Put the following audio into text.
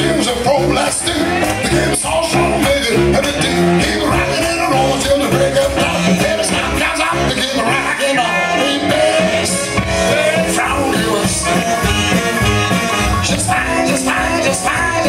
seems a pro-plastic. The game's all shown, baby. Everything keep rocking and rolling till the break of dawn. Baby, stop, now stop, the game rocking on. Bass, bass, from. Just fine, just fine, just fine.